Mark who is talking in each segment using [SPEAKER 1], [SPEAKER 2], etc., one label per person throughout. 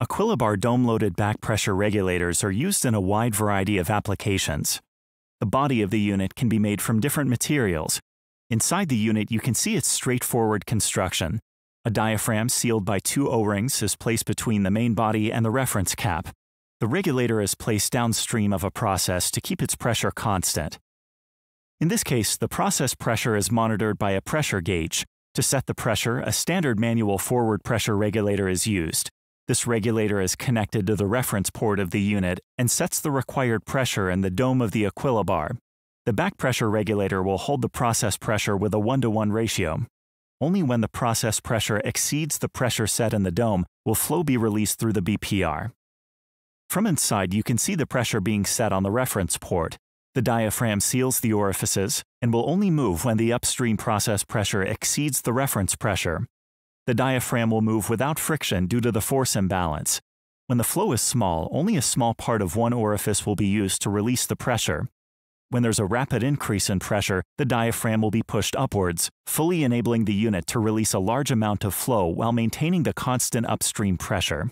[SPEAKER 1] Equilibar dome-loaded back pressure regulators are used in a wide variety of applications. The body of the unit can be made from different materials. Inside the unit, you can see its straightforward construction. A diaphragm sealed by two O-rings is placed between the main body and the reference cap. The regulator is placed downstream of a process to keep its pressure constant. In this case, the process pressure is monitored by a pressure gauge. To set the pressure, a standard manual forward pressure regulator is used. This regulator is connected to the reference port of the unit and sets the required pressure in the dome of the Equilibar. The back pressure regulator will hold the process pressure with a 1 to 1 ratio. Only when the process pressure exceeds the pressure set in the dome will flow be released through the BPR. From inside, you can see the pressure being set on the reference port. The diaphragm seals the orifices and will only move when the upstream process pressure exceeds the reference pressure the diaphragm will move without friction due to the force imbalance. When the flow is small, only a small part of one orifice will be used to release the pressure. When there's a rapid increase in pressure, the diaphragm will be pushed upwards, fully enabling the unit to release a large amount of flow while maintaining the constant upstream pressure.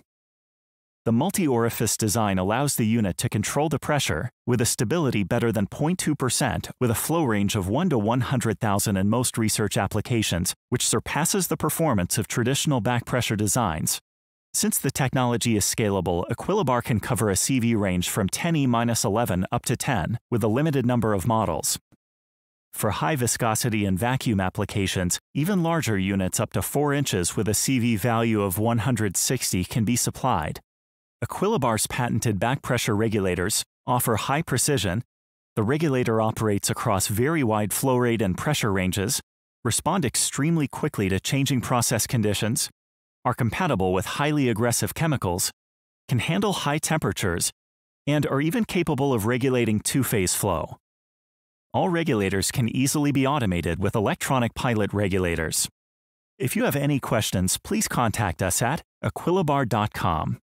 [SPEAKER 1] The multi-orifice design allows the unit to control the pressure with a stability better than 0.2% with a flow range of 1 to 100,000 in most research applications, which surpasses the performance of traditional back pressure designs. Since the technology is scalable, Equilibar can cover a CV range from 10E-11 up to 10 with a limited number of models. For high viscosity and vacuum applications, even larger units up to 4 inches with a CV value of 160 can be supplied. Equilibar's patented back pressure regulators offer high precision. The regulator operates across very wide flow rate and pressure ranges, respond extremely quickly to changing process conditions, are compatible with highly aggressive chemicals, can handle high temperatures, and are even capable of regulating two-phase flow. All regulators can easily be automated with electronic pilot regulators. If you have any questions, please contact us at equilibar.com.